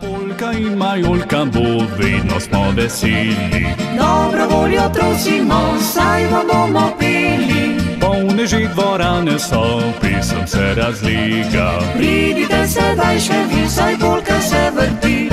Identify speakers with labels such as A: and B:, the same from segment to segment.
A: Polka in majolka bo, vedno smo veseli.
B: Dobro voljo trosimo, saj vam bomo peli.
A: Polne že dvorane so, pesem se razliga.
B: Pridite sedaj še vi, saj polka se vrti.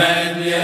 C: Men je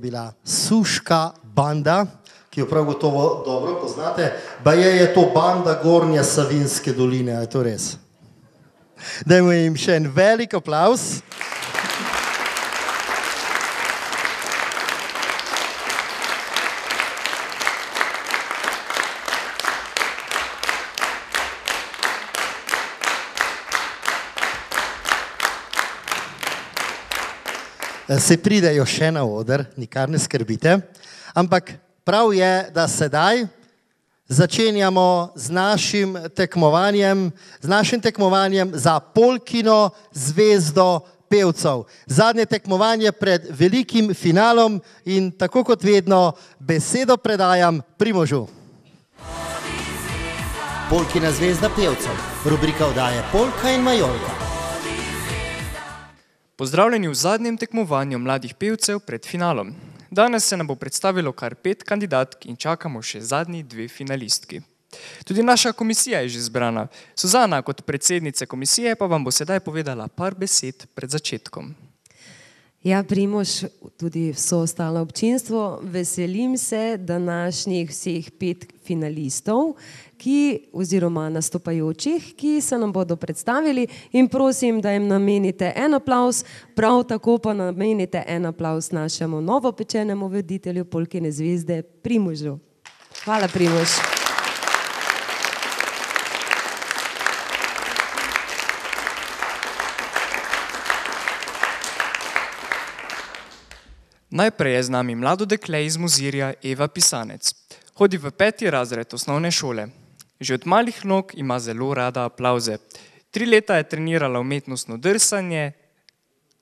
C: je
D: bila suška banda, ki jo prav gotovo dobro poznate. Baje je to banda Gornje Savinske doline, je to res? Dajmo jim še en velik aplaus. Se pridejo še na oder, nikar ne skrbite. Ampak prav je, da sedaj začenjamo z našim tekmovanjem, z našim tekmovanjem za Polkino zvezdo pevcev. Zadnje tekmovanje pred velikim finalom in tako kot vedno besedo predajam Primožu. Polkina zvezda pevcev, rubrika oddaje Polka in Majolka.
E: Pozdravljeni v zadnjem tekmovanju mladih pevcev pred finalom. Danes se nam bo predstavilo kar pet kandidatk in čakamo še zadnji dve finalistki. Tudi naša komisija je že zbrana. Suzana kot predsednica komisije pa vam bo sedaj povedala par besed pred začetkom.
F: Ja, Primož, tudi vso ostalo občinstvo, veselim se današnjih vseh pet finalistov, ki, oziroma nastopajočih, ki se nam bodo predstavili in prosim, da jim namenite en aplaus, prav tako pa namenite en aplaus našemu novopečenemu voditelju Polkine zvezde Primožu. Hvala, Primož.
E: Najprej je z nami mlado dekle iz Muzirja Eva Pisanec. Hodi v peti razred osnovne šole. Že od malih nog ima zelo rada aplauze. Tri leta je trenirala umetnostno drsanje,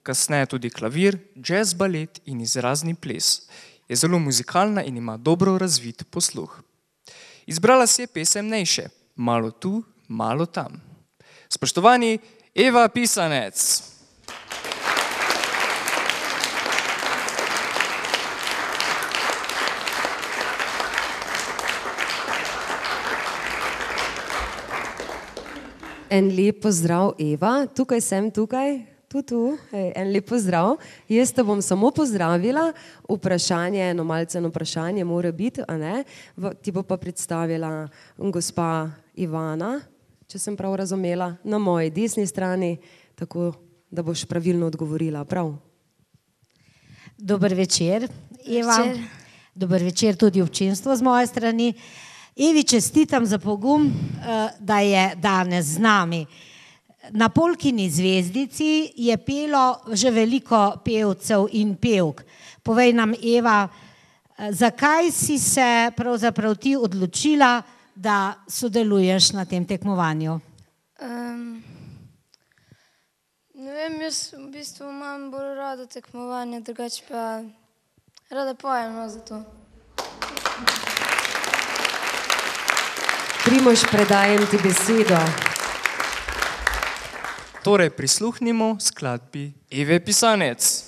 E: kasneje tudi klavir, jazz balet in izrazni ples. Je zelo muzikalna in ima dobro razvit posluh. Izbrala si je pesem Nejše, malo tu, malo tam. Spoštovani Eva Pisanec.
F: En lep pozdrav, Eva, tukaj sem, tukaj, tu, tu, Ej, en lep pozdrav. Jaz te bom samo pozdravila, vprašanje, eno malce vprašanje mora biti, a ne? V, ti bo pa predstavila gospa Ivana, če sem prav razumela, na moji desni strani, tako da boš pravilno odgovorila, prav?
G: Dober večer, Eva. Večer. Dober večer tudi občinstvo z moje strani. Evi čestitam za pogum, da je danes z nami. Na Polkini zvezdici je pelo že veliko pevcev in pevk. Povej nam, Eva, zakaj si se pravzaprav ti odločila, da sodeluješ na tem tekmovanju?
H: Um, ne vem, jaz v bistvu imam bolj rado tekmovanje, drugače pa rada pojem no, za to.
F: Primož, predajem ti besedo.
E: Torej, prisluhnimo skladbi Eve Pisanec.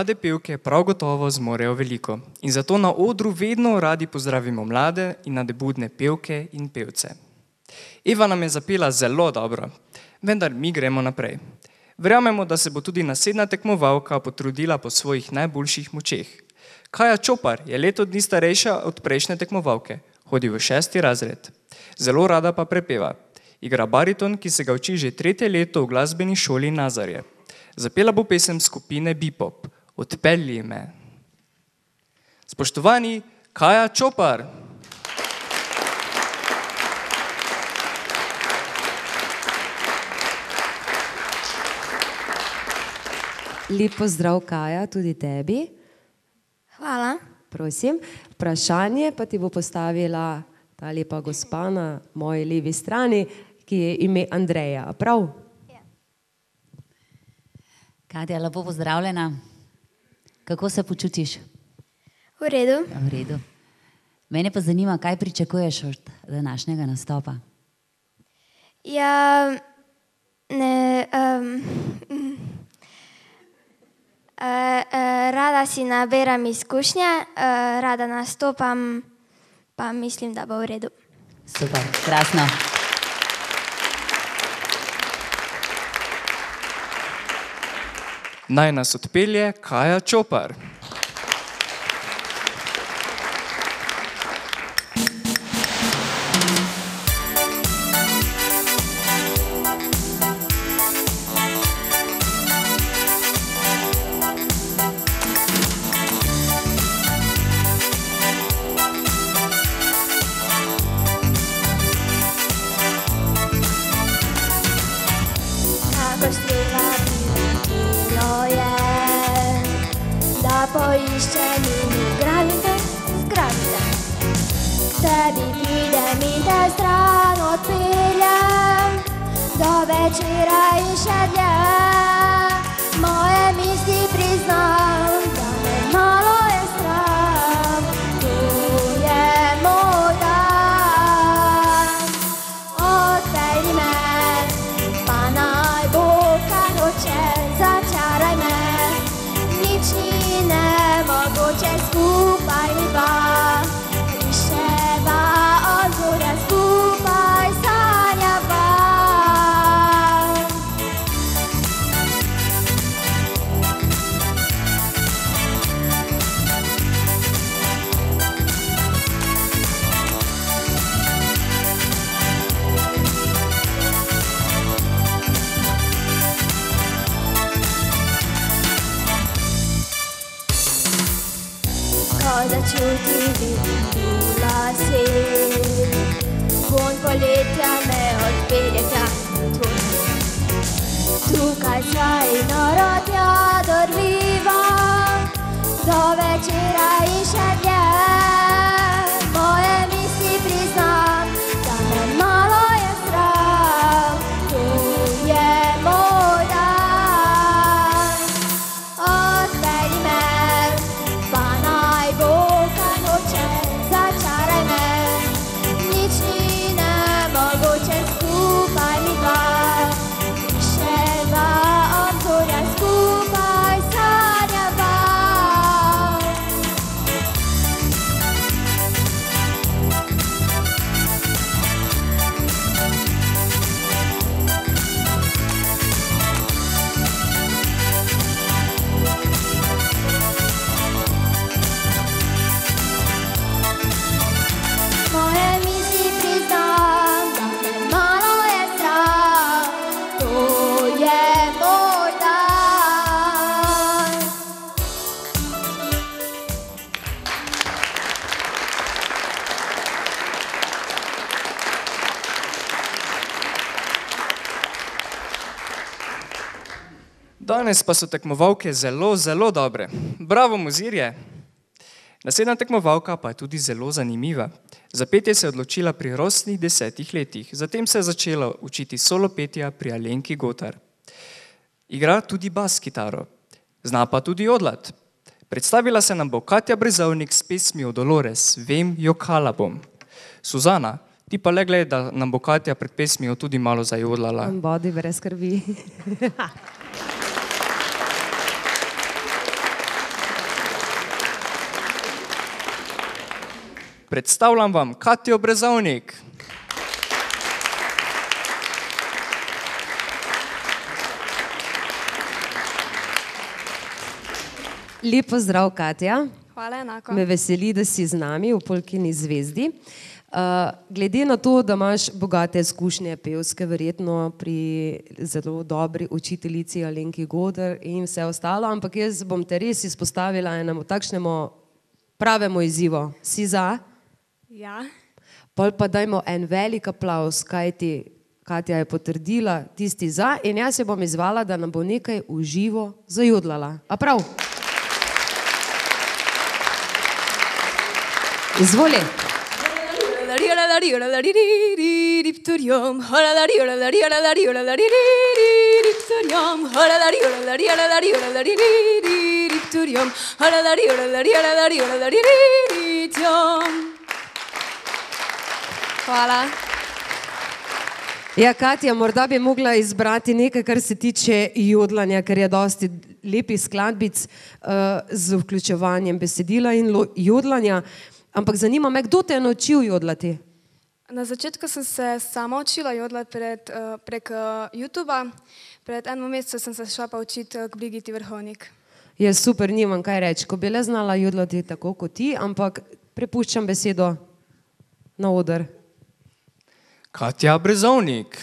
I: Mlade pevke prav gotovo zmorejo veliko in zato na odru vedno radi pozdravimo mlade in nadebudne pevke in pevce. Eva nam je zapela zelo dobro, vendar mi gremo naprej. Verjamemo, da se bo tudi naslednja tekmovalka potrudila po svojih najboljših močeh. Kaja Čopar je leto dni starejša od prejšnje tekmovalke, hodi v šesti razred. Zelo rada pa prepeva. Igra bariton, ki se ga uči že tretje leto v glasbeni šoli Nazarje. Zapela bo pesem skupine Bipop, Odpelji me. Spoštovani, Kaja Čopar.
F: Lep pozdrav, Kaja, tudi tebi.
J: Hvala.
F: Prosim. Vprašanje pa ti bo postavila ta lepa gospa na moji levi strani, ki je ime Andreja. Prav?
K: Kadja, lepo pozdravljena. Kako se počutiš?
J: V redu.
K: V redu. Mene pa zanima, kaj pričakuješ od današnjega nastopa.
J: Ja, ne, um, uh, uh, rada si naberam izkušnje, uh, rada nastopam, pa mislim, da bo v redu.
K: Super, krasno.
I: Naj nas odpelje Kaja Čopar.
E: Danes pa so tekmovalke zelo, zelo dobre. Bravo, muzirje! Naslednja tekmovalka pa je tudi zelo zanimiva. Za petje se je odločila pri rosnih desetih letih, zatem se je začela učiti solo petja pri Alenki Gotar. Igra tudi bas kitaro, zna pa tudi odlat. Predstavila se nam bo Katja Brezovnik s pesmijo Dolores, Vem, jo kala bom. Suzana, ti pa le gledaj, da nam bo Katja pred pesmijo tudi malo zajodlala.
F: Bodi brez skrbi.
E: Predstavljam vam Katijo Brezovnik.
F: Lepo zdrav, Katja.
L: Hvala, enako.
F: Me veseli, da si z nami v Polkini zvezdi. Uh, glede na to, da imaš bogate izkušnje pevske, verjetno pri zelo dobri učiteljici Alenki Godr in vse ostalo, ampak jaz bom te res izpostavila enemu takšnemu pravemu izzivu. Si za?
L: Ja.
F: Pol pa dajmo en velik aplaus, kaj ti Katja je potrdila, tisti za in jaz se bom izvala, da nam bo nekaj uživo zajudlala. A prav? Izvoli.
L: Hvala.
F: Ja, Katja, morda bi mogla izbrati nekaj, kar se tiče jodlanja, ker je dosti lepih skladbic uh, z vključevanjem besedila in jodlanja. Ampak zanima me, kdo te je naučil jodlati?
L: Na začetku sem se sama učila jodlati pred, uh, prek uh, YouTuba. Pred enim mesecem sem se šla pa učiti uh, k Brigiti Vrhovnik.
F: Je super, nimam kaj reči, ko bi le znala jodlati tako kot ti, ampak prepuščam besedo na oder.
E: Katja Brezovnik.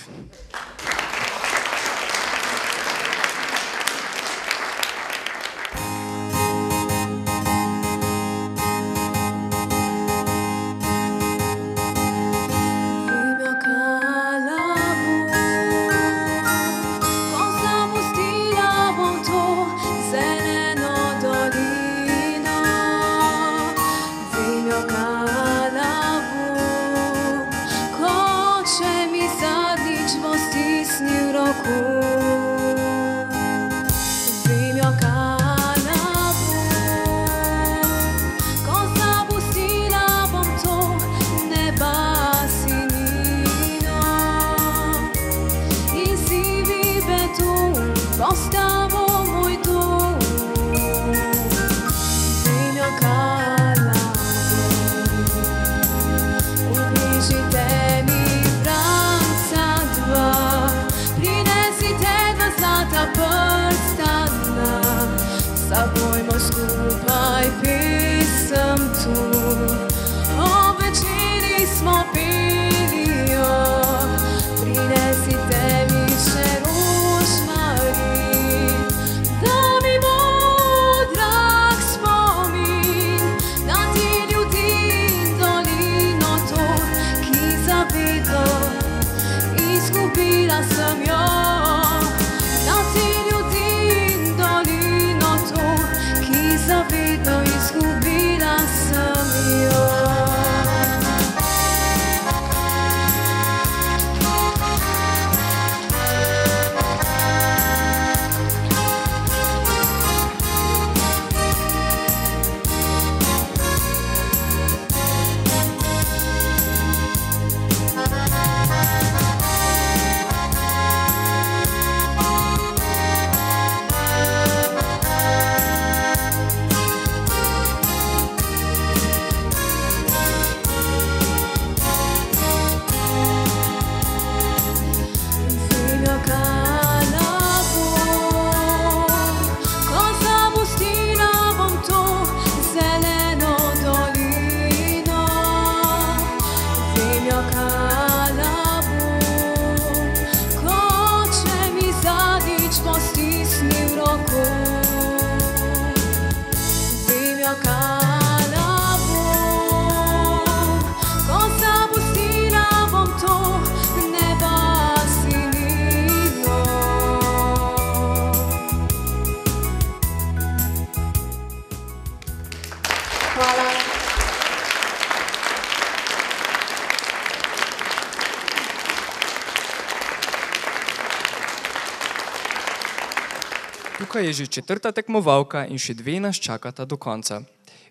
M: Luka je že četrta tekmovalka in še dve nas čakata do konca.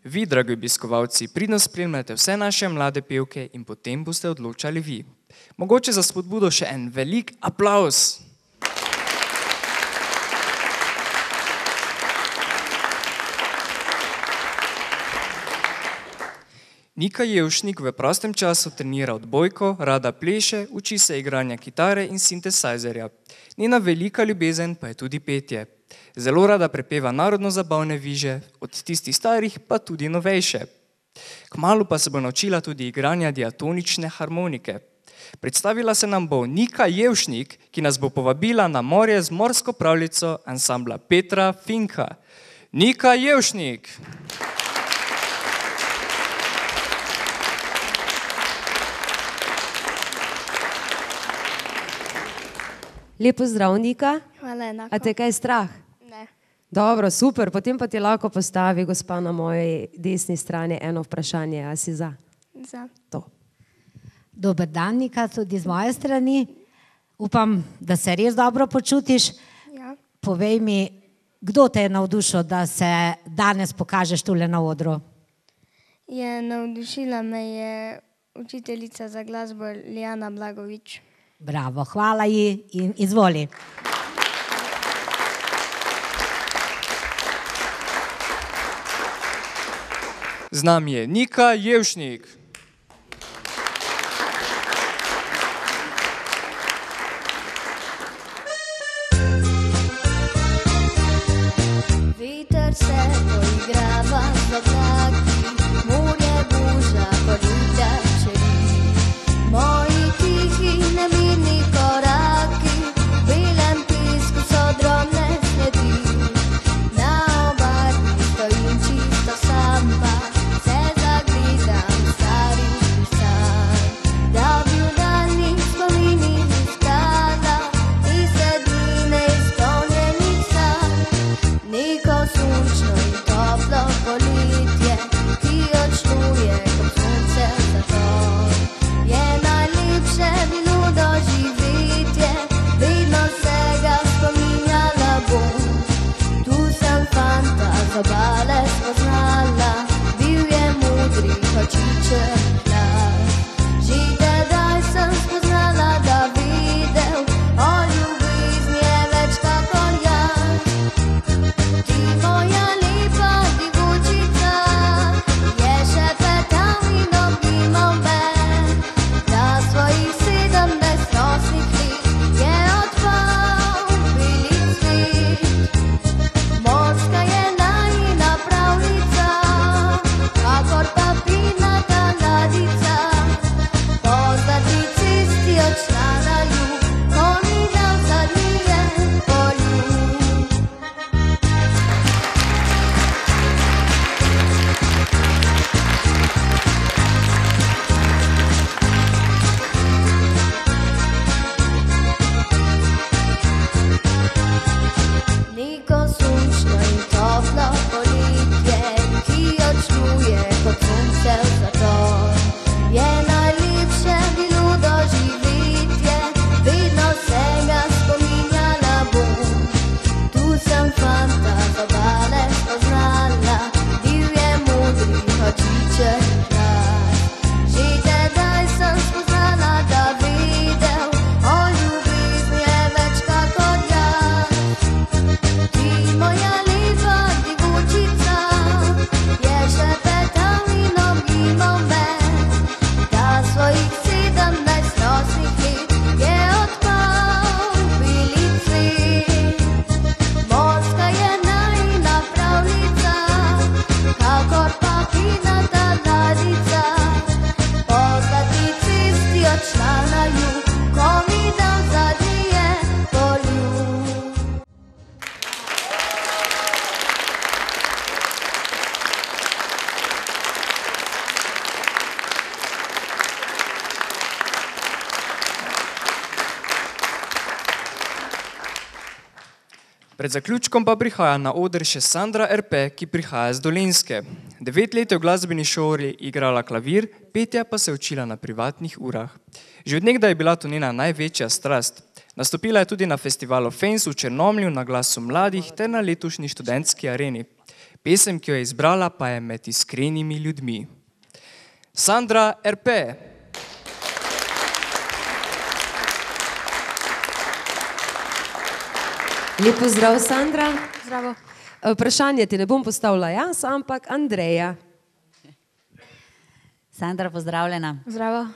M: Vi, dragi obiskovalci, pridno spremljate vse naše mlade pevke in potem boste odločali vi. Mogoče za spodbudo še en velik aplaus. Nika Jevšnik v prostem času trenira odbojko, rada pleše, uči se igranja kitare in sintesajzerja. Njena velika ljubezen pa je tudi petje. Zelo rada prepeva narodno zabavne viže, od tistih starih pa tudi novejše. Kmalu pa se bo naučila tudi igranja diatonične harmonike. Predstavila se nam bo Nika Jevšnik, ki nas bo povabila na morje z morsko pravljico ansambla Petra Finka. Nika Jevšnik!
F: Lepo zdrav, Nika.
J: Hvala, enako.
F: A te kaj strah? Dobro, super. Potem pa ti lahko postavi, gospa na moji desni strani, eno vprašanje. A si za?
J: Za.
F: To.
G: Dober dan, Nika, tudi z moje strani. Upam, da se res dobro počutiš.
J: Ja.
G: Povej mi, kdo te je navdušil, da se danes pokažeš tule na odru?
J: Je navdušila me je učiteljica za glasbo Lijana Blagovič.
G: Bravo, hvala ji in izvoli.
M: Z nami je Pred zaključkom pa prihaja na oder še Sandra RP, ki prihaja z Dolenske.
E: Devet let je v glasbeni šoli igrala klavir, petja pa se učila na privatnih urah. Že od nekdaj je bila to njena največja strast. Nastopila je tudi na festivalu Fens v Črnomlju na glasu mladih ter na letošnji študentski areni. Pesem, ki jo je izbrala, pa je med iskrenimi ljudmi. Sandra RP.
F: Lep pozdrav, Sandra.
L: Zdravo.
F: Eh, Vprašanje ti ne bom postavila jaz, ampak Andreja.
K: Sandra, pozdravljena.
L: Zdravo.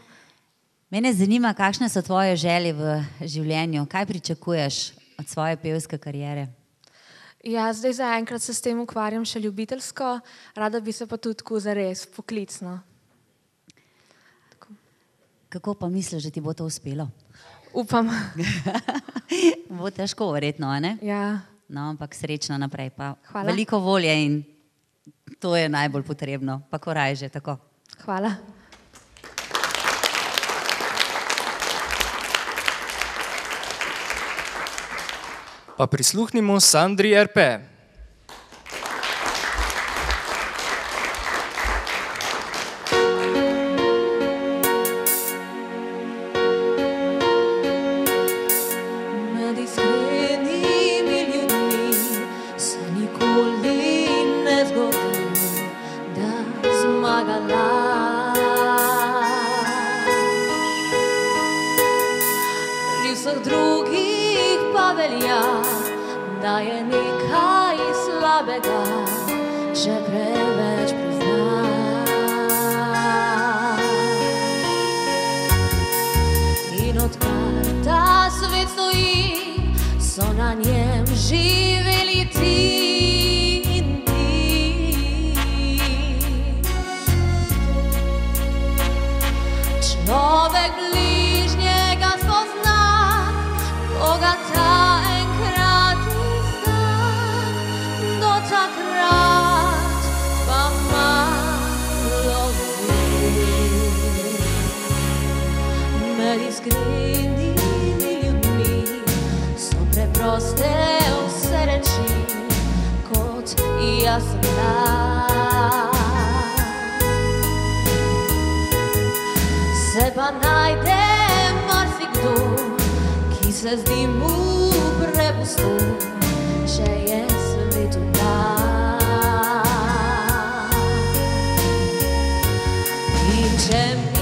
K: Mene zanima, kakšne so tvoje želje v življenju, kaj pričakuješ od svoje pevske kariere.
L: Ja, zdaj zaenkrat se s tem ukvarjam še ljubiteljsko, rada bi se pa tudi tako zares poklicno.
K: Kako pa misliš, da ti bo to uspelo?
L: Upam.
K: bo težko, verjetno, a ne?
L: Ja.
K: No, ampak srečno naprej. Pa
L: Hvala.
K: Veliko volje in to je najbolj potrebno, pa koraj že tako.
L: Hvala.
E: Pa prisluhnimo Sandri RP.
N: In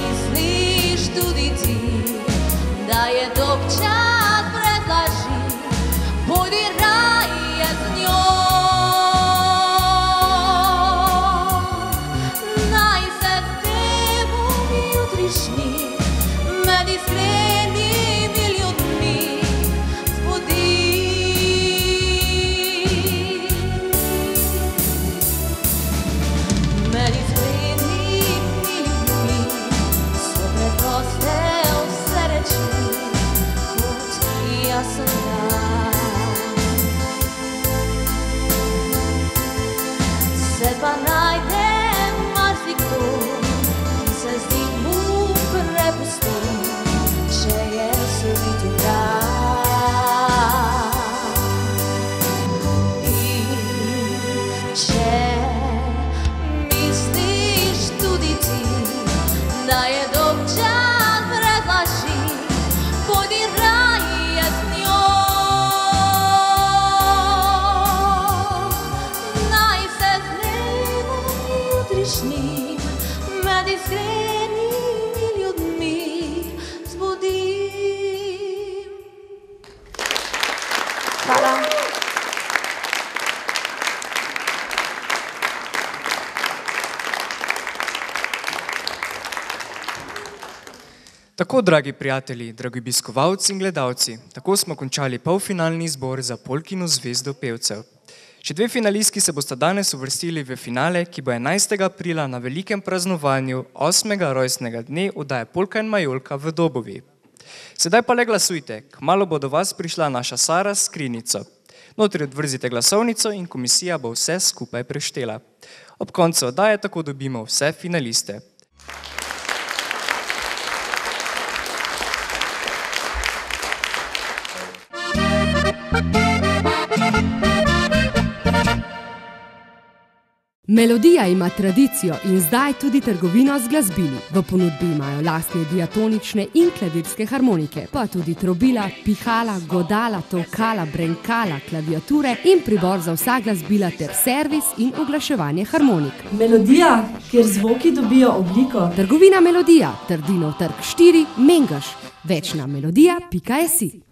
E: Tako, dragi prijatelji, dragi obiskovalci in gledalci, tako smo končali polfinalni izbor za Polkino zvezdo pevcev. Še dve finalistki se bosta danes uvrstili v finale, ki bo 11. aprila na velikem praznovanju 8. rojstnega dne oddaje Polka in Majolka v Dobovi. Sedaj pa le glasujte, kmalo bo do vas prišla naša Sara s skrinjico. Notri odvrzite glasovnico in komisija bo vse skupaj preštela. Ob koncu oddaje tako dobimo vse finaliste.
O: Melodija ima tradicijo in zdaj tudi trgovino z glasbili. V ponudbi imajo lastne diatonične in klavirske harmonike, pa tudi trobila, pihala, godala, tolkala, brenkala, klaviature in pribor za vsa glasbila ter servis in oglaševanje harmonik.
P: Melodija, kjer zvoki dobijo obliko.
O: Trgovina Melodija, Trdinov trg 4, Mengaš. Več na melodija.si.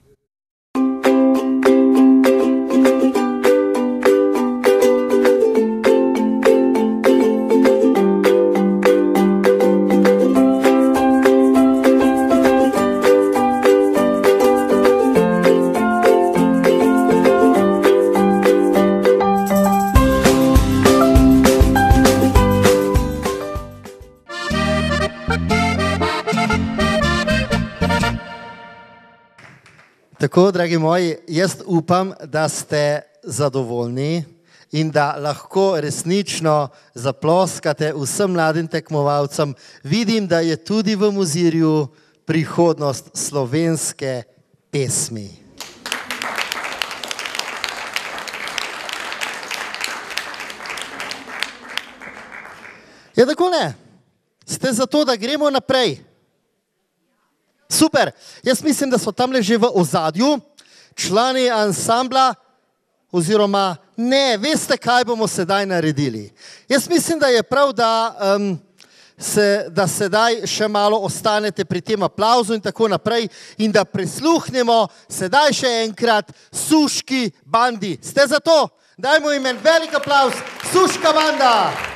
D: Tako, dragi moji, jaz upam, da ste zadovoljni in da lahko resnično zaploskate vsem mladim tekmovalcem. Vidim, da je tudi v muzirju prihodnost slovenske pesmi. Je tako ne? Ste za to, da gremo naprej? Super. Jaz mislim, da so tam le že v ozadju člani ansambla, oziroma ne, veste, kaj bomo sedaj naredili. Jaz mislim, da je prav, da, um, se, da sedaj še malo ostanete pri tem aplauzu in tako naprej, in da prisluhnemo sedaj še enkrat suški bandi. Ste za to? Dajmo jim en velik aplaus, suška banda!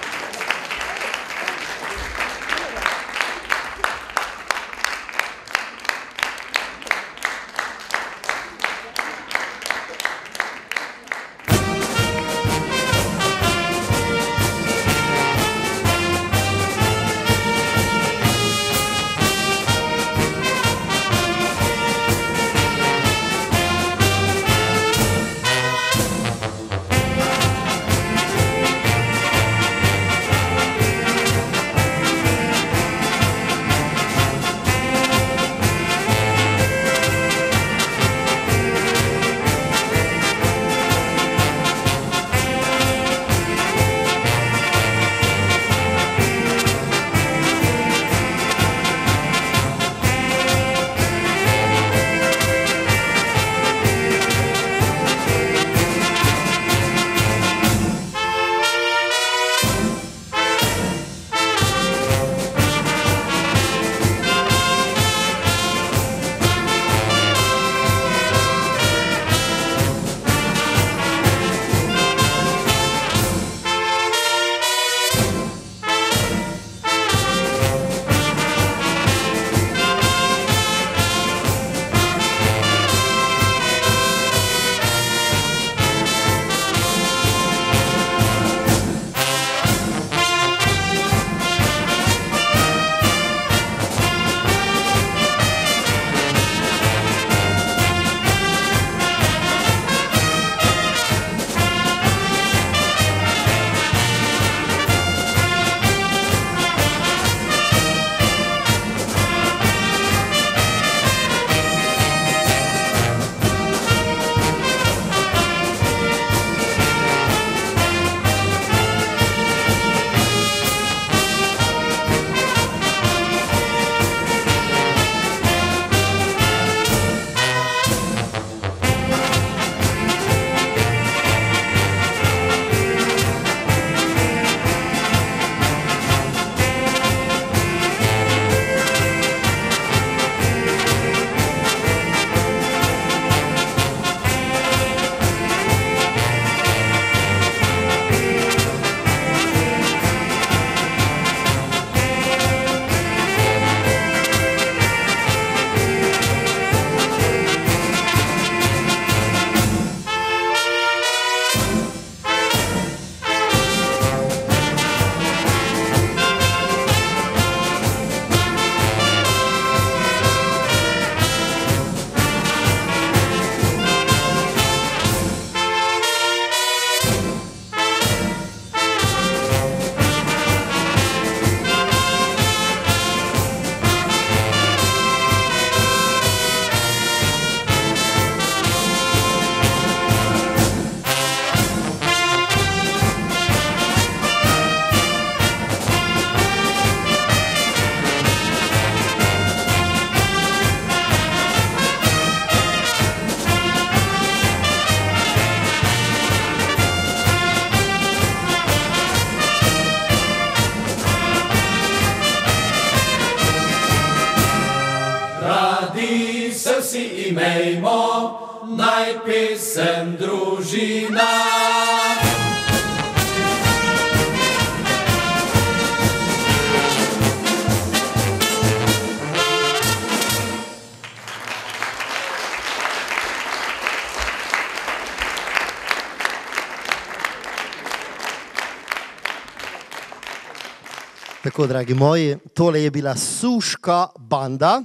D: Tako, dragi moji, tole je bila suška banda.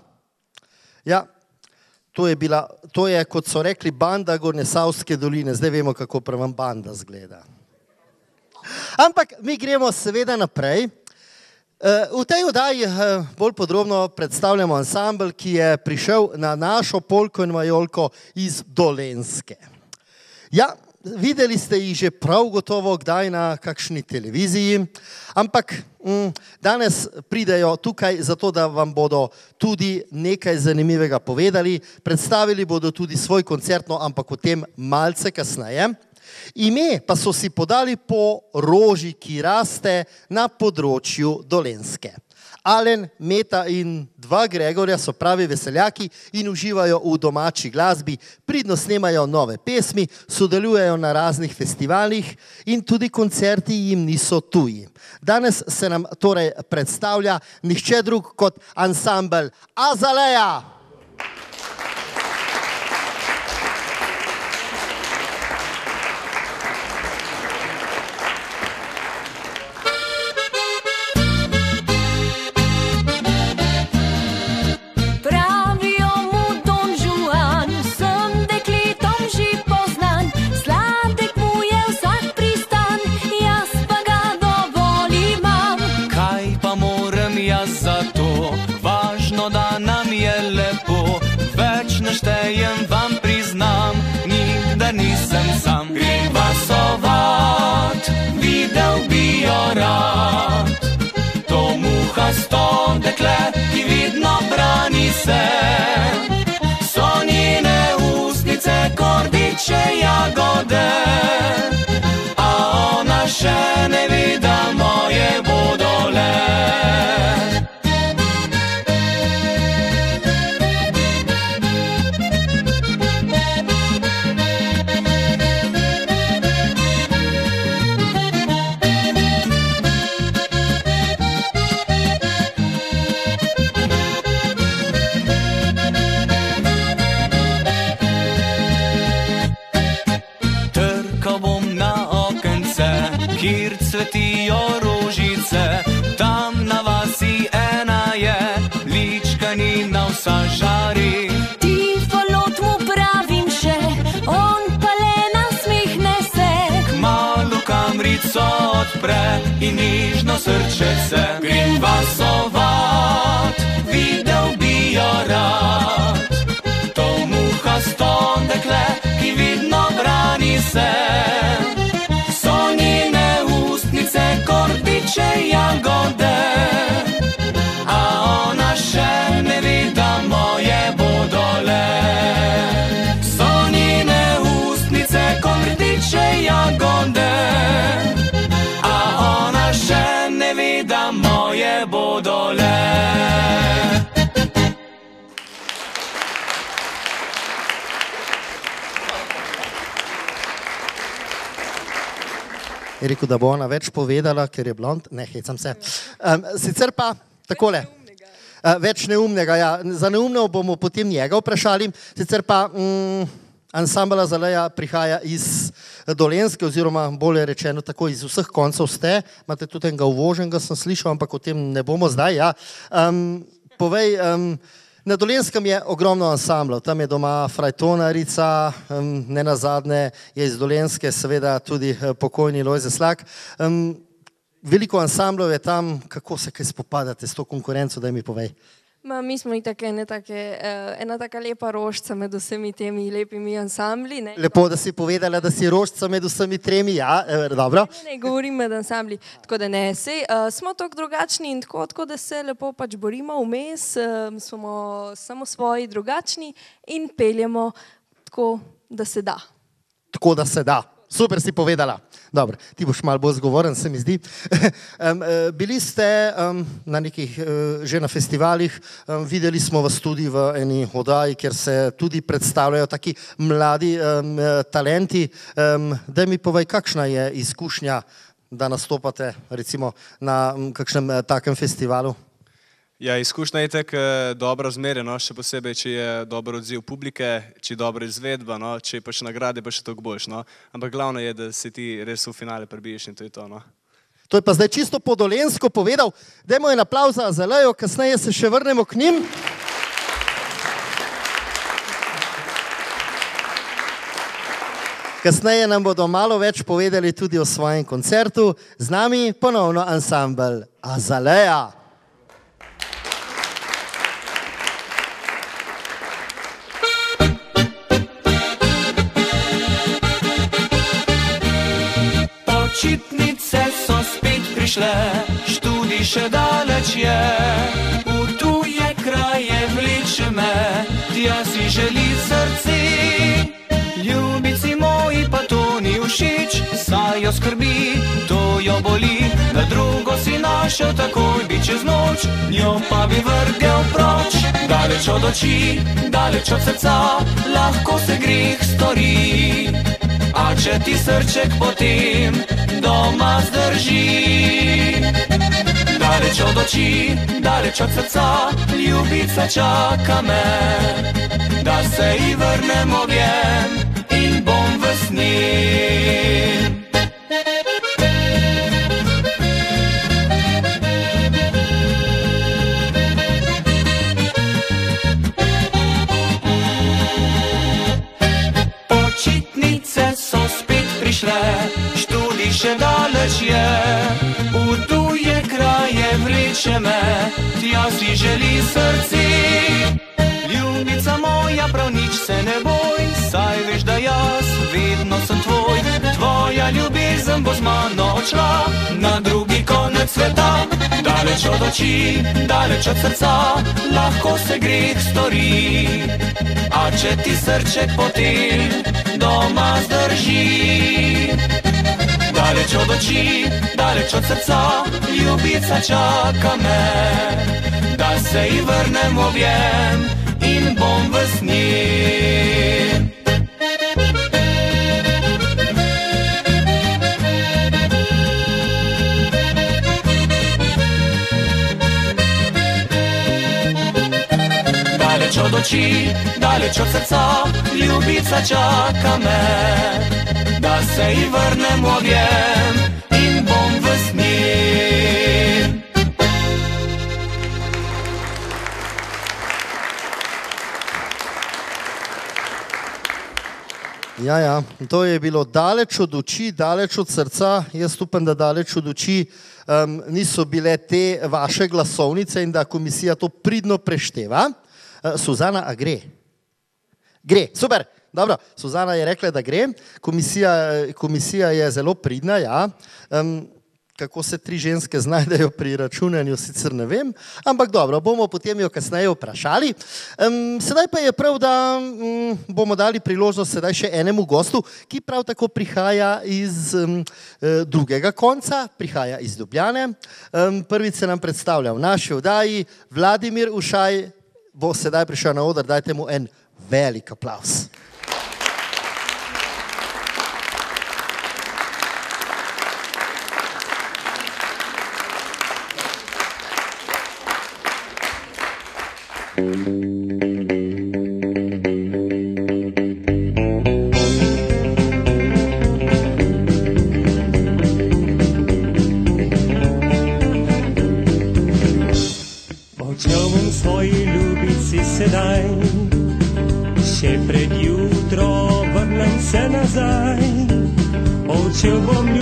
D: Ja, to je, bila, to je, kot so rekli, banda Gornesavske doline. Zdaj vemo, kako prva banda zgleda. Ampak mi gremo seveda naprej. Eh, V tej oddaji eh, bolj podrobno predstavljamo ansambl, ki je prišel na našo polko in majolko iz Dolenske. Ja, videli ste jih že prav gotovo kdaj na kakšni televiziji, ampak mm, danes pridejo tukaj zato, da vam bodo tudi nekaj zanimivega povedali. Predstavili bodo tudi svoj koncertno, ampak o tem malce kasneje. Ime pa so si podali po roži, ki raste na področju Dolenske. Alen, Meta in dva Gregorja so pravi veseljaki in uživajo v domači glasbi, pridno snemajo nove pesmi, sodelujejo na raznih festivalih in tudi koncerti jim niso tuji. Danes se nam torej predstavlja nihče drug kot ansambl Azaleja.
Q: Sam. Grem vasovat, videl bi jo rad. To muhasto dekle, ki vidno brani se. So njene ustnice, kordiče, jagode, a ona še ne vidi vsa žari.
P: Ti falot mu pravim še, on pa le nasmehne se.
Q: Kmalu kamrico odpre in nižno srce se grem vasovat, videl bi jo rad. To muhasto dekle, ki vidno brani se. So njene ustnice, kordiče,
D: Je rekel, da bo ona več povedala, ker je blond, ne hecam se. Um, sicer pa takole. Uh, več neumnega, ja. Za neumno bomo potem njega vprašali. Sicer pa um, ansambla Zaleja prihaja iz Dolenske, oziroma bolje rečeno, tako iz vseh koncev ste. Imate tudi enega uvoženega, sem slišal, ampak o tem ne bomo zdaj. Ja. Um, povej, um, na Dolenskem je ogromno ansamblov, tam je doma Frajtonarica, ne na zadnje je iz Dolenske, seveda tudi eh, pokojni Lojze Slak. Veliko ansamblov je tam, kako se kaj spopadate s to konkurenco, da mi povej.
R: Ma, mi smo itak ene take, uh, ena taka lepa rožca med vsemi temi lepimi ansambli. Ne,
D: Lepo, da si povedala, da si rožca med vsemi tremi, ja, eh, dobro.
R: ne govorim med ansambli, tako da ne. Sej, uh, smo tako drugačni in tako, tako da se lepo pač borimo vmes, uh, smo samo svoji drugačni in peljemo tako, da se da.
D: Tako da se da. Super si povedala. Dobro, ti boš malo bolj zgovoren, se mi zdi. um, bili ste um, na nekih, uh, že na festivalih, um, videli smo vas tudi v eni oddaji, kjer se tudi predstavljajo taki mladi um, talenti. Um, da mi povej, kakšna je izkušnja, da nastopate recimo na um, kakšnem takem festivalu?
S: Ja, izkušnja je tako dobro zmerjena, še posebej, če je dober odziv publike, če je dobra izvedba, no, če je pač nagrade, pa še toliko boljš. No. Ampak glavno je, da se ti res v finale prebiješ in to je to. No.
D: To je pa zdaj čisto podolensko povedal. Dajmo en aplauz za Zelejo, kasneje se še vrnemo k njim. Kasneje nam bodo malo več povedali tudi o svojem koncertu. Z nami ponovno ansambl Azaleja.
Q: Prišle, študij še daleč je. V tuje kraje vleče me, tja si želi srce. Ljubici moji pa to ni všeč, saj jo skrbi, to jo boli. Na drugo si našel takoj bi čez noč, njo pa bi vrgel proč. Daleč od oči, daleč od srca, lahko se greh stori. A če ti srček potem doma zdrži. Daleč od oči, daleč od srca, ljubica čaka me, da se ji vrnem objem in bom v sni. Vleče me, tja si želi srce. Ljubica moja, prav nič se ne boj, saj veš, da jaz vedno sem tvoj. Tvoja ljubezen bo z mano odšla na drugi konec sveta. Daleč od oči, daleč od srca, lahko se greh stori. A če ti srček potem doma zdrži. Daleč od oči, daleč od srca, ljubica čaka me, da se ji vrnem objem in bom v sni. Daleč od oči, daleč od srca, ljubica čaka me, da se ji vrnem v objem in bom v sni.
D: Ja, ja, to je bilo daleč od oči, daleč od srca. Jaz upam, da daleč od oči um, niso bile te vaše glasovnice in da komisija to pridno prešteva. Uh, Suzana, a gre? Gre, super. Dobro, Suzana je rekla, da gre. Komisija, komisija je zelo pridna. Ja. Um, kako se tri ženske znajdejo pri računanju, sicer ne vem, ampak dobro, bomo potem jo kasneje vprašali. Um, sedaj pa je prav, da um, bomo dali priložnost sedaj še enemu gostu, ki prav tako prihaja iz um, drugega konca, prihaja iz Ljubljane. Um, prvič se nam predstavlja v naši vdaji Vladimir Ušaj, bo sedaj prišel na oder, dajte mu en velik aplaus.
T: Odšel bom svoji ljubici sedaj, še pred jutro vrnem se nazaj. Odšel bom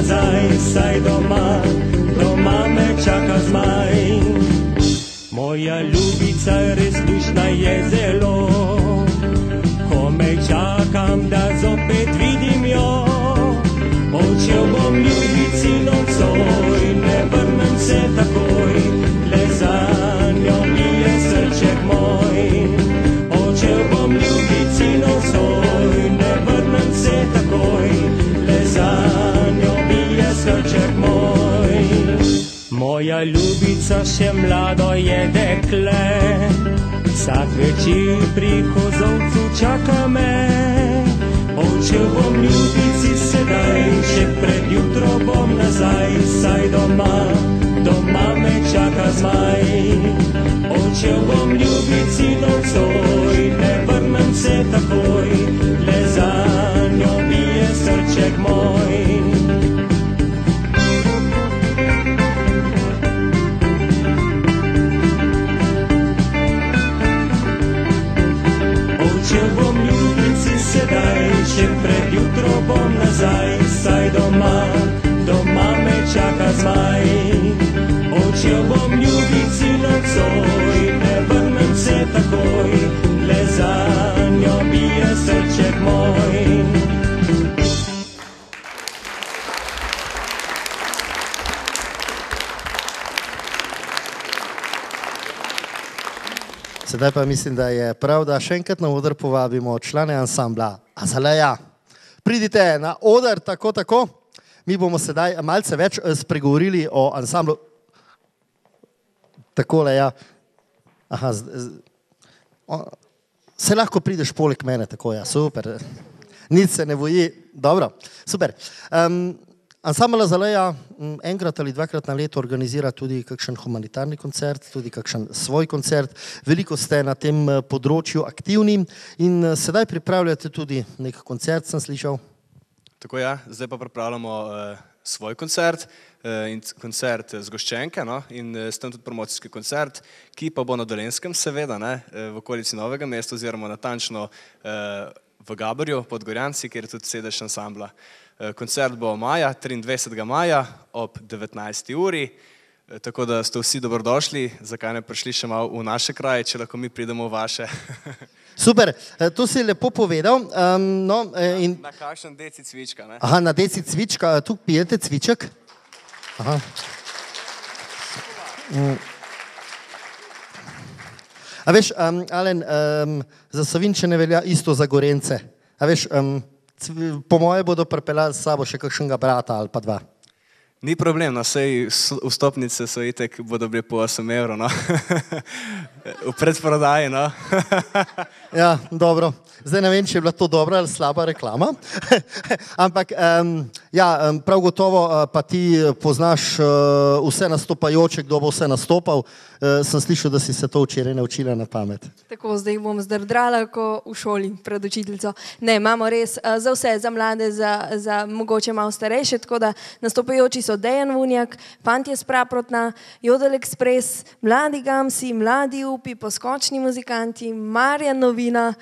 T: nazaj, saj doma, doma me čaka zmaj. Moja ljubica res dušna je zelo, Ljubica še mlado je dekle, vsak večer pri kozovcu čaka me. Odšel bom ljubici sedaj, še pred jutro bom nazaj, saj doma, doma me čaka zmaj. Odšel bom ljubici nocoj, ne vrnem se takoj, le za njo bije srček moj. Sedaj, še pred jutro bom nazaj, saj doma, doma me čaka zmaj. Odšel bom ljubici nocoj, ne vrnem se takoj, le za njo bije srček moj.
D: Sedaj pa mislim, da je prav, da še enkrat na oder povabimo člane ansambla Azaleja. Pridite na oder, tako, tako. Mi bomo sedaj malce več eh, spregovorili o ansamblu. Takole, ja. Aha, z, z, o, se lahko prideš poleg mene, tako ja, super. Nič se ne boji, dobro, super. Um, Ansambl Azaleja m, enkrat ali dvakrat na leto organizira tudi kakšen humanitarni koncert, tudi kakšen svoj koncert. Veliko ste na tem eh, področju aktivni in eh, sedaj pripravljate tudi nek koncert, sem slišal.
S: Tako je, zdaj pa pripravljamo uh, svoj koncert uh, in koncert eh, zgoščenke no? in uh, s tem tudi promocijski koncert, ki pa bo na Dolenskem, seveda, ne, v okolici Novega mesta oziroma natančno uh, v Gaborju pod Gorjanci, kjer je tudi sedež ansambla. Uh, koncert bo maja, 23. maja ob 19. uri. Eh, Tako da ste vsi dobrodošli, zakaj ne prišli še malo v naše kraje, če lahko mi pridemo v vaše.
D: Super, eh, to si lepo povedal. Um, no, eh, in,
S: Na kakšen deci cvička, ne?
D: aha, na deci cvička, tu pijete cviček. Aha. Mm. A veš, um, Alen, um, za Savinče ne velja isto za Gorence. A veš, um, po moje bodo pripeljali s sabo še kakšnega brata ali pa dva.
S: Ni problem, no, sej vstopnice so itek, bodo bile po 8 evrov, no. v predprodaji, no.
D: Ja, dobro. Zdaj ne vem, če je bila to dobra ali slaba reklama. Ampak um, ja, prav gotovo uh, pa ti eh, poznaš uh, vse nastopajoče, kdo bo vse nastopal. Uh, sem slišal, da si se to včeraj naučila na pamet.
R: Tako zdaj bom zdrdrala, ko v šoli pred učiteljico. Ne, imamo res uh, za vse, za mlade, za, za mogoče malo starejše, tako da nastopajoči so Dejan Vunjak, Fantje Spraprotna, Jodel Express, Mladi Gamsi, Mladi Upi, Poskočni muzikanti, Marjan Novina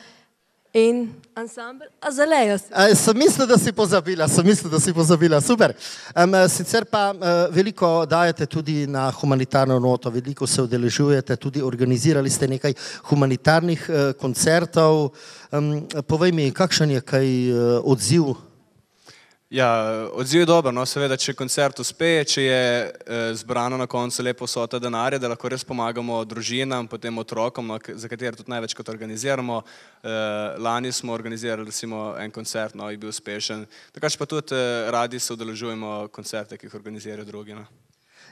R: in ansambl Azalejas.
D: A, sem mislil, da si pozabila, sem mislil, da si pozabila, super. Um, sicer pa uh, veliko dajete tudi na humanitarno noto, veliko se udeležujete, tudi organizirali ste nekaj humanitarnih uh, koncertov. Um, povej mi, kakšen je kaj uh, odziv
S: Ja, odziv je dober, no, seveda, če koncert uspe, če je eh, zbrano na koncu lepo vsota denarja, da lahko res pomagamo družinam, potem otrokom, no, za katere tudi največkrat organiziramo. Eh, lani smo organizirali recimo en koncert, no, je bil uspešen. Takač pa tudi eh, radi se udeležujemo koncerte, ki jih organizirajo drugi. No.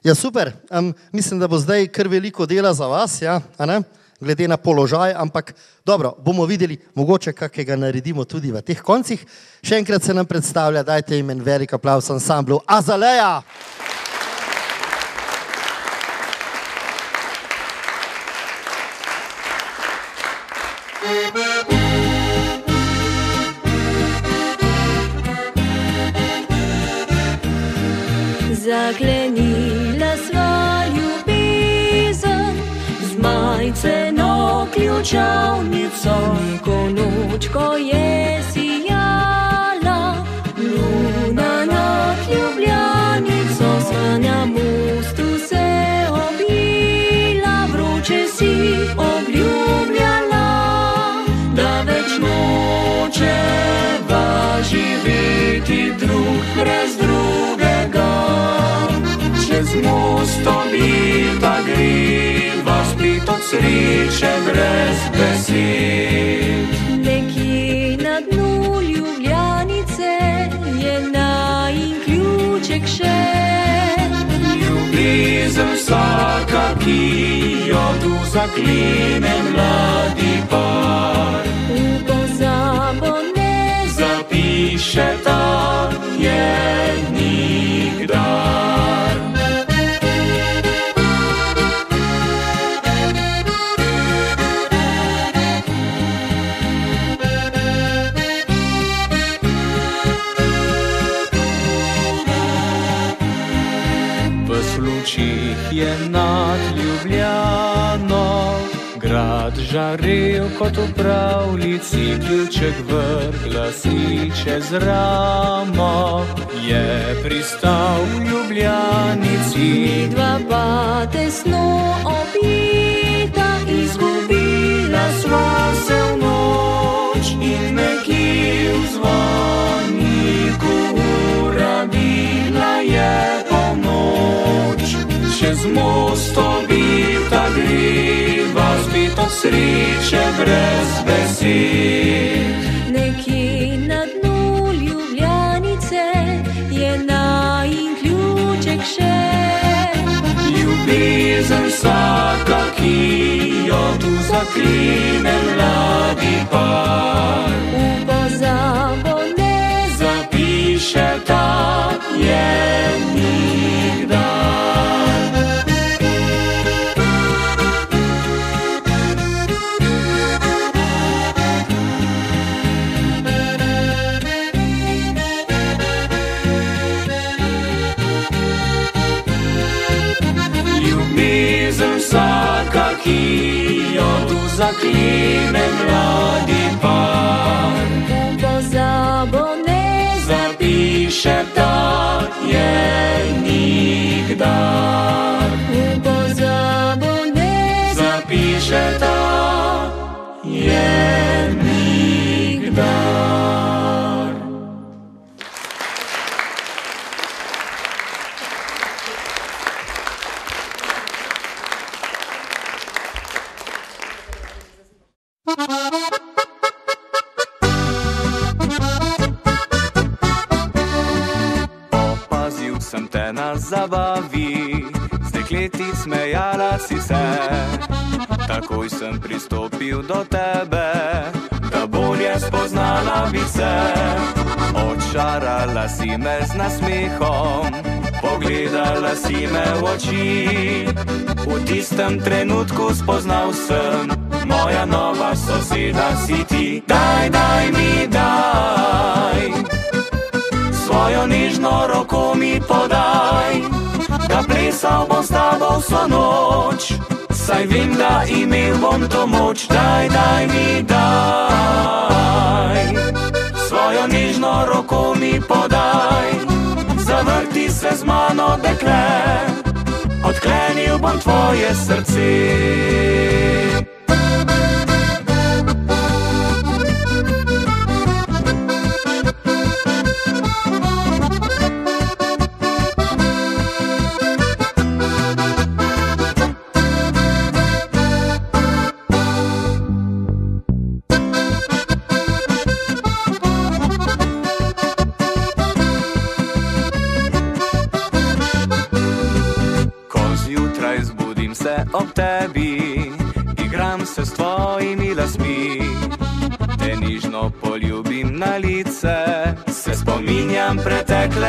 D: Ja, super. Um, mislim, da bo zdaj kar veliko dela za vas, ja, a ne? Glede na položaj, ampak dobro, bomo videli, mogoče kakega naredimo tudi v teh koncih. Še enkrat se nam predstavlja, dajte jim en velik aplaus ansamblu Azaleja.
N: Zaklenila ključavnico, ko noč, ko je sreče brez besed. Nekje na dnu ljubljanice je najin ključek še.
Q: Ljubezen vsaka zakline mladi par.
N: V pozabo ne
Q: Zapiše ta žarel kot v pravljici, ključek vrgla si čez ramo, je pristal v Ljubljanici.
N: Dva pa tesno obita, izgubila sva se
Q: sreče brez besed.
N: Nekje na dnu Ljubljanice je najin ključek še.
Q: Ljubezen vsaka, ki jo tu zakline mladi par. Zakline mladi par.
N: pozabo ne
Q: Zapiše ta je nikdar.
N: pozabo ne
Q: Zapiše ta je si me z nasmehom, pogledala si me v oči. V tistem trenutku spoznal sem, moja nova soseda si ti. Daj, daj mi, daj svojo nežno roko mi podaj, da plesal bom s tabo vso noč. Saj vem, da imel bom to moč, daj, daj mi, daj. Svojo nežno roko mi podaj, zavrti se z mano, dekle, odklenil bom tvoje srce.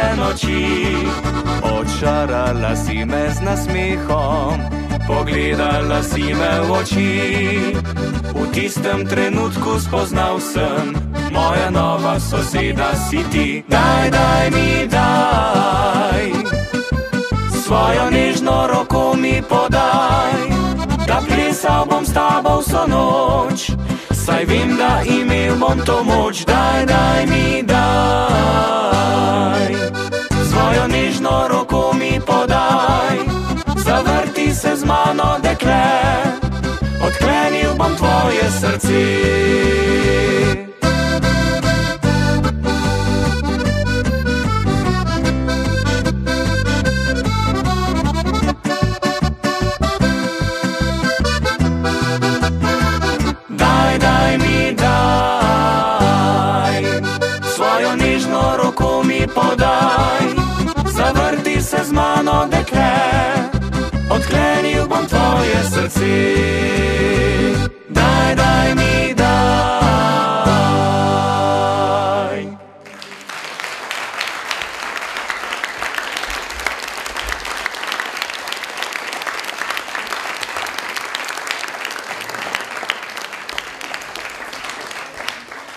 Q: Pretekle noči. Očarala si me z nasmehom, pogledala si me v oči. V tistem trenutku spoznal sem, moja nova soseda si ti. Daj, daj mi, daj svojo nežno roko mi podaj, da plesal bom s tabo vso noč. Saj vem, da imel bom to moč, daj, daj mi, daj. Svojo nežno roko mi podaj, zavrti se z mano, dekle, odklenil bom tvoje srce. si. Daj, daj mi, daj.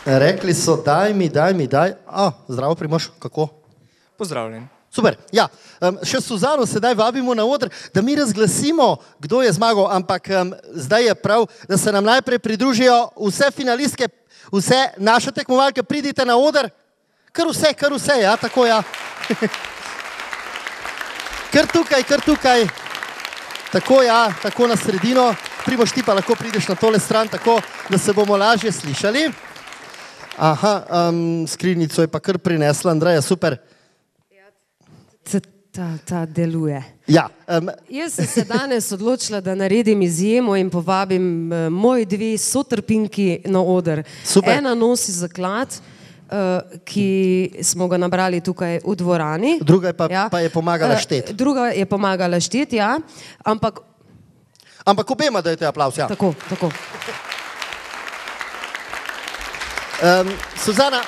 D: Rekli so, daj mi, daj mi, daj. A, zdravo, primoš, kako?
E: Pozdravljen.
D: Super. Ja, um, še Suzano sedaj vabimo na oder, da mi razglasimo, kdo je zmagal, ampak um, zdaj je prav, da se nam najprej pridružijo vse finalistke, vse naše tekmovalke, pridite na oder, kar vse, kar vse, ja, tako ja. kar tukaj, kar tukaj, tako ja, tako na sredino, primoš ti pa lahko prideš na tole stran, tako da se bomo lažje slišali. Aha, um, skrinjico je pa kar prinesla, Andreja, super.
F: Ta, ta deluje.
D: Ja, um,
F: Jaz sem se danes odločila, da naredim izjemo in povabim uh, moji dve sotrpinki na oder.
D: Super.
F: Ena nosi zaklad, uh, ki smo ga nabrali tukaj v dvorani.
D: Druga je pa, ja. pa je pomagala
F: Eh,
D: šteti.
F: Druga je pomagala šteti, ja. ampak
D: Ampak obema dajte aplaus. Ja.
F: tako, tako.
D: Um, Suzana,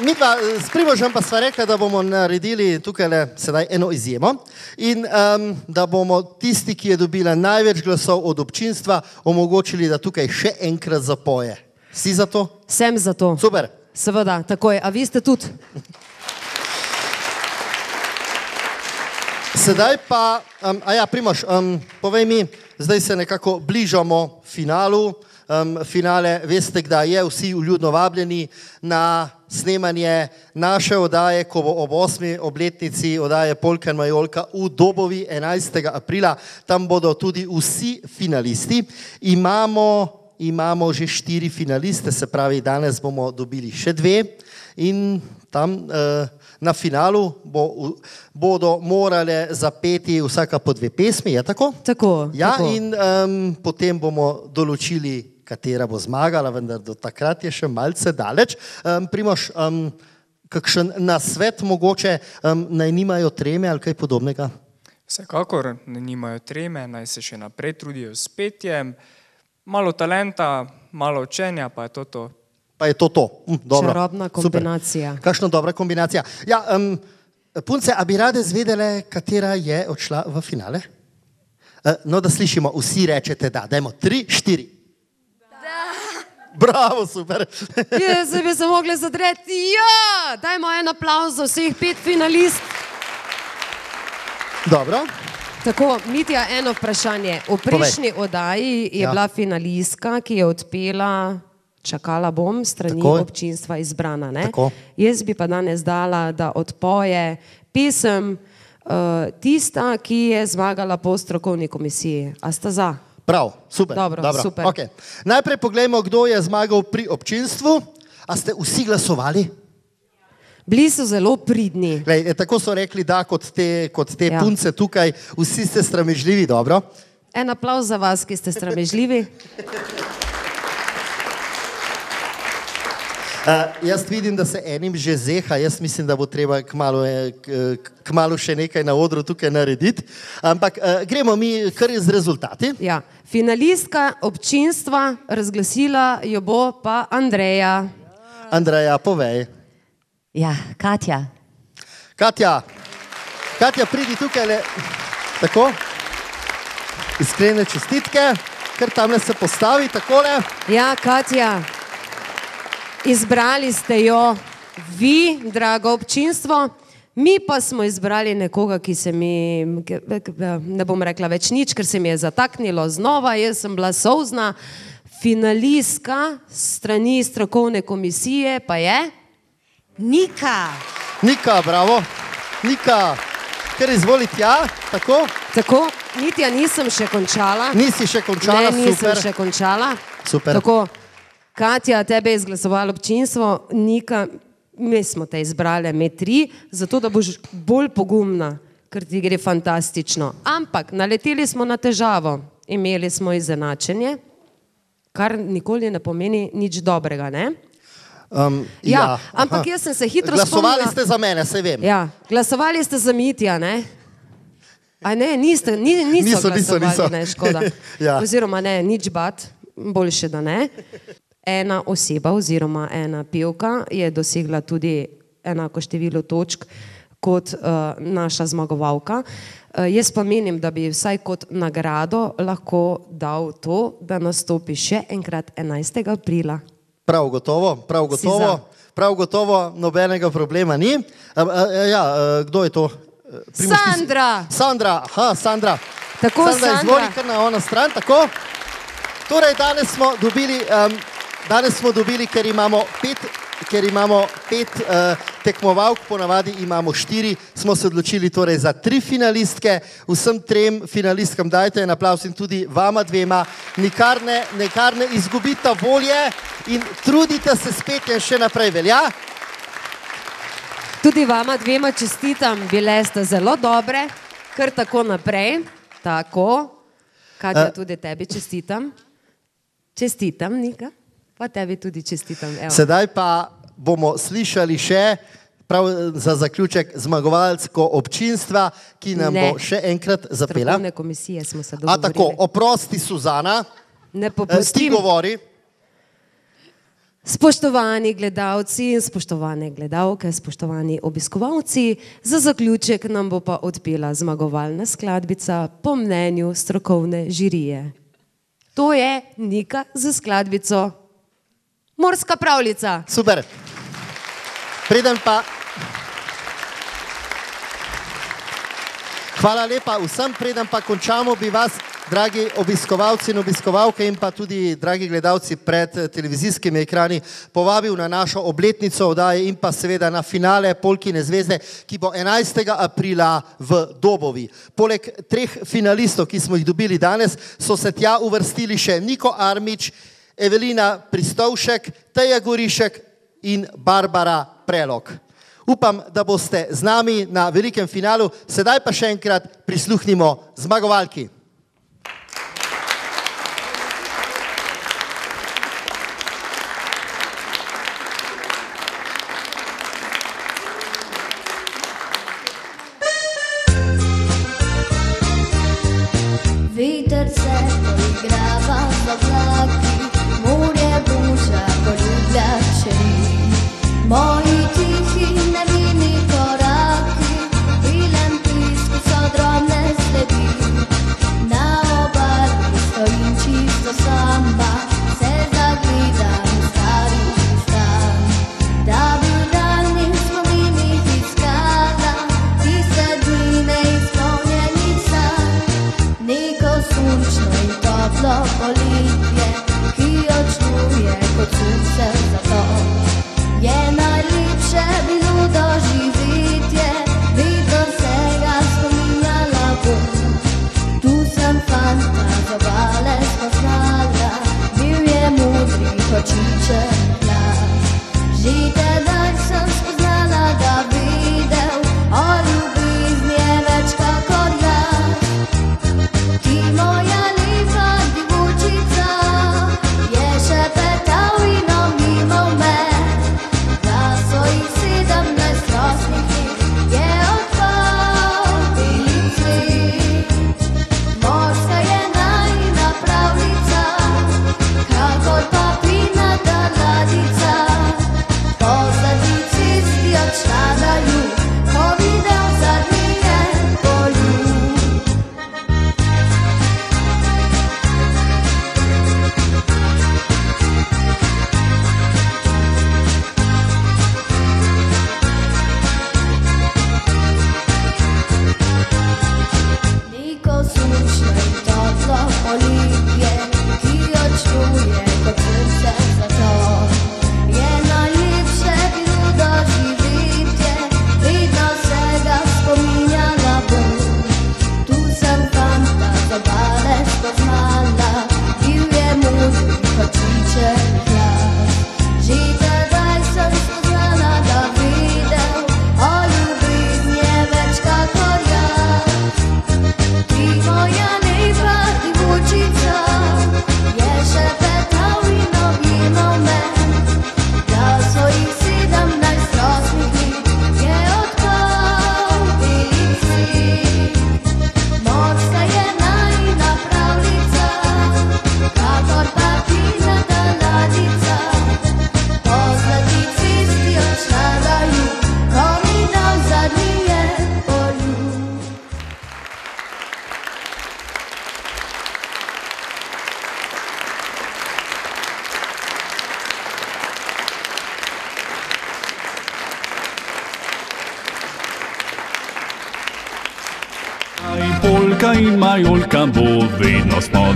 D: mi pa eh, s Primožem pa sva rekla, da bomo naredili tukaj le sedaj eno izjemo in um, da bomo tisti, ki je dobila največ glasov od občinstva, omogočili, da tukaj še enkrat zapoje. Si za to?
F: Sem za to.
D: Super.
F: Seveda, tako je. A vi ste tudi?
D: Sedaj pa, um, a ja, Primož, um, povej mi, zdaj se nekako bližamo finalu. Um, finale, veste, kdaj je, vsi uljudno vabljeni na snemanje naše oddaje, ko bo ob 8. obletnici oddaje Polka in Majolka v Dobovi 11. aprila. Tam bodo tudi vsi finalisti. Imamo, imamo že štiri finaliste, se pravi, danes bomo dobili še dve in tam uh, na finalu bo, bodo morale zapeti vsaka po dve pesmi, je tako?
F: Tako.
D: Ja,
F: tako.
D: in um, potem bomo določili, katera bo zmagala, vendar do takrat je še malce daleč. Um, Primož, um, kakšen nasvet mogoče um, naj nimajo treme ali kaj podobnega?
E: Vsekakor ne nimajo treme, naj se še naprej trudijo s petjem, malo talenta, malo učenja, pa je to to.
D: Pa je to to. Hm, dobro.
F: Čarobna
D: Super.
F: kombinacija.
D: Kakšna dobra kombinacija. Ja, um, punce, a bi rade zvedele, katera je odšla v finale? Uh, no, da slišimo, vsi rečete da. Dajmo tri, štiri. Bravo, super.
F: Jaz bi se mogli zadreti. Ja, dajmo en aplauz za vseh pet finalistov.
D: Dobro.
F: Tako, Mitja, eno vprašanje. V prejšnji oddaji je
D: Ja.
F: bila finalistka, ki je odpela, čakala bom, strani
D: Tako.
F: občinstva izbrana. Jaz bi pa danes dala, da odpoje pesem uh, tista, ki je zmagala po strokovni komisiji. A sta za?
D: Prav, super.
F: Dobro,
D: dobro.
F: super.
D: Okay. Najprej poglejmo, kdo je zmagal pri občinstvu. A ste vsi glasovali?
F: Bili so zelo pridni.
D: Glej, eh, tako so rekli, da kot te, kot te
F: Ja.
D: ja. punce tukaj, vsi ste sramežljivi, dobro.
F: En aplauz za vas, ki ste sramežljivi.
D: Uh, jaz vidim, da se enim že zeha, jaz mislim, da bo treba kmalo, eh, kmalo še nekaj na odru tukaj narediti. Ampak uh, gremo mi kar z rezultati.
F: Ja. Finalistka občinstva razglasila jo bo pa Andreja.
D: Andreja, povej.
K: Ja, Katja.
D: Katja, Katja, pridi tukaj le. Tako. Iskrene čestitke, ker tam se postavi takole.
F: Ja, Katja, izbrali ste jo vi, drago občinstvo, mi pa smo izbrali nekoga, ki se mi, ne bom rekla več nič, ker se mi je zataknilo znova, jaz sem bila sozna. Finalistka strani strokovne komisije pa je
K: Nika.
D: Nika, bravo. Nika, ker izvolite, ja, tako.
F: Tako, niti ja nisem še končala.
D: Nisi še končala,
F: ne, nisem
D: super.
F: še končala.
D: Super.
F: Tako, Katja, tebe je izglasovalo občinstvo, Nika, mi smo te izbrali, me tri, zato da boš bolj pogumna, ker ti gre fantastično. Ampak naleteli smo na težavo, imeli smo izenačenje, kar nikoli ne pomeni nič dobrega. Ne?
D: Um,
F: Ja, ampak jaz sem se hitro
D: Glasovali
F: spomnila-
D: ste za mene, se vem.
F: Ja, glasovali ste za Mitja, ne? A ne, niste, ni, niso,
D: Niso, niso,
F: glasovali,
D: niso.
F: ne, škoda.
D: Ja.
F: Oziroma ne, nič bat, boljše da ne. Ena oseba oziroma ena pevka je dosegla tudi enako število točk kot uh, naša zmagovalka. Uh, jaz pa menim, da bi vsaj kot nagrado lahko dal to, da nastopi še enkrat 11. aprila.
D: Prav gotovo, prav gotovo, prav gotovo nobenega problema ni. A, a, a, ja, a, kdo je to? Primož, ti si-
F: Sandra.
D: Sandra, aha, Sandra.
F: Tako,
D: Sandra,
F: Sandra.
D: izvoli kar na ona stran, tako. Torej, danes smo dobili, um, danes smo dobili ker imamo pet, ker imamo pet uh, tekmovalk, ponavadi imamo štiri, smo se odločili torej za tri finalistke. Vsem trem finalistkam dajte en aplaus in tudi vama dvema. Nikar ne, nikar ne izgubite volje in trudite se spet in še naprej velja.
F: Tudi vama dvema čestitam, bile ste zelo dobre, kar tako naprej. Tako, Katja,
D: Eh.
F: tudi tebi čestitam. Čestitam, Nika, pa tebi tudi čestitam. Evo.
D: Sedaj pa bomo slišali še, prav za zaključek, zmagovalsko občinstva, ki nam
F: Ne.
D: bo še enkrat zapela.
F: Strokovne komisije smo se
D: A
F: dogovorili.
D: tako, oprosti Suzana,
F: Ne
D: Eh, ti
F: popustim.
D: govori.
F: Spoštovani gledalci in spoštovane gledalke, spoštovani obiskovalci, za zaključek nam bo pa odpela zmagovalna skladbica po mnenju strokovne žirije. To je Nika za skladbico Morska pravljica.
D: Super. Preden pa. Hvala lepa vsem, preden pa končamo, bi vas, dragi obiskovalci in obiskovalke in pa tudi dragi gledalci pred eh, televizijskimi ekrani, povabil na našo obletnico oddaje in pa seveda na finale Polkine zvezde, ki bo 11. aprila v Dobovi. Poleg treh finalistov, ki smo jih dobili danes, so se tja uvrstili še Niko Armič, Evelina Pristovšek, Teja Gorišek in Barbara Prelog. Upam, da boste z nami na velikem finalu. Sedaj pa še enkrat prisluhnimo zmagovalki.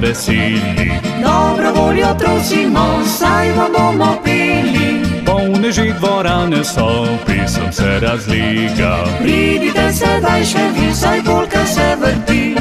A: Veseli.
B: Dobro voljo trosimo, saj vam bomo peli.
A: Polne že dvorane so, pesem se razliga.
B: Pridite sedaj še vi, saj polka se vrti.